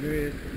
Good.